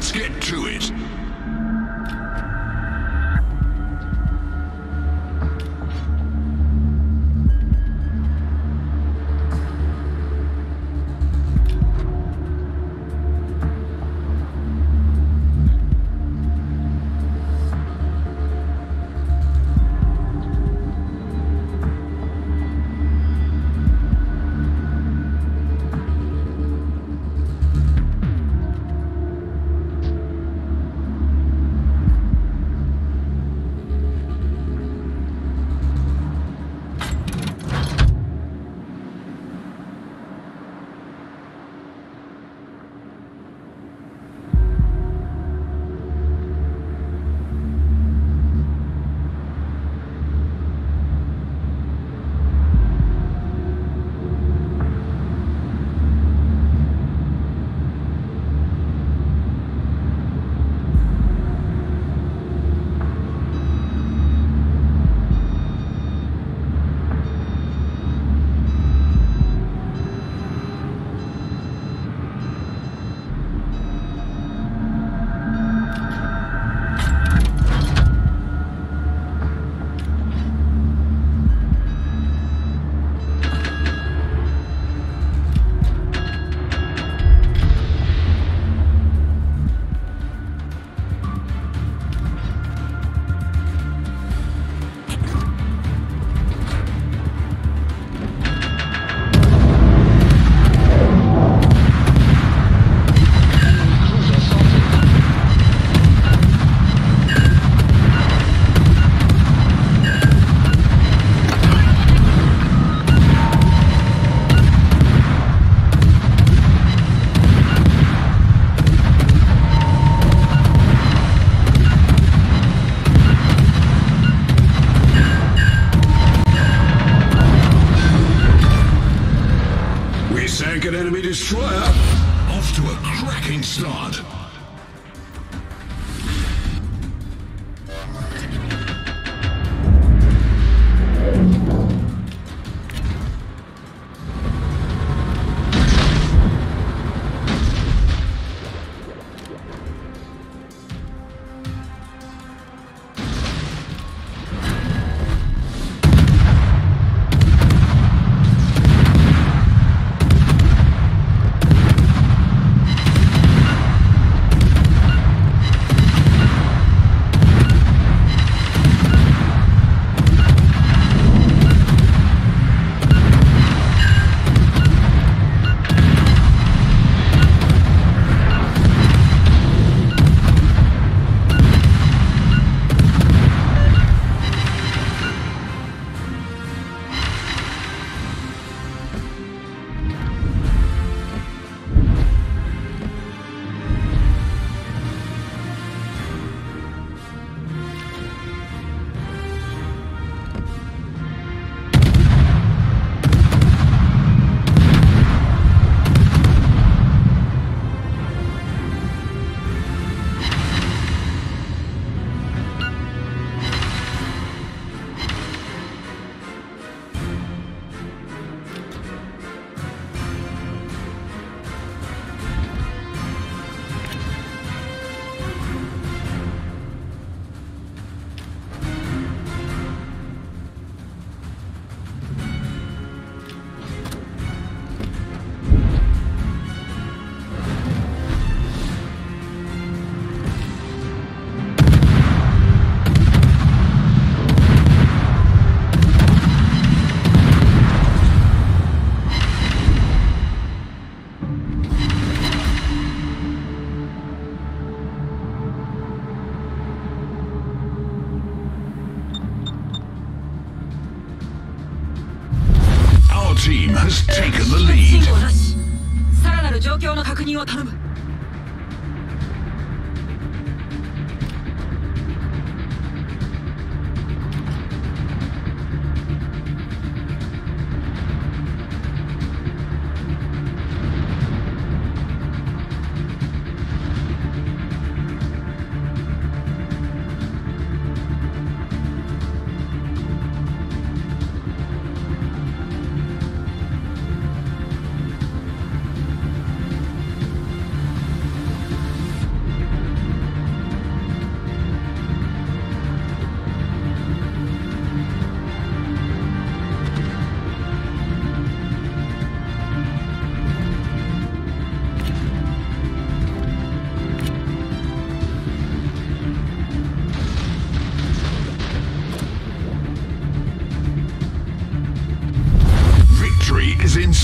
Let's get to it. Team has taken the lead. 号なしさらなる状況の確認を頼む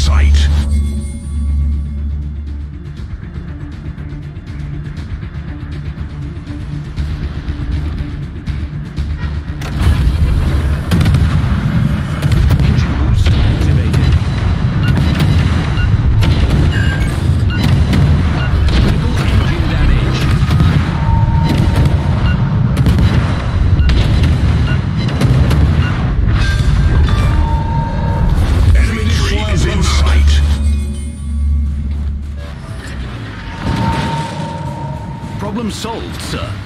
sight. Solved, sir.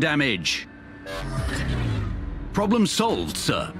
Damage. Problem solved, sir.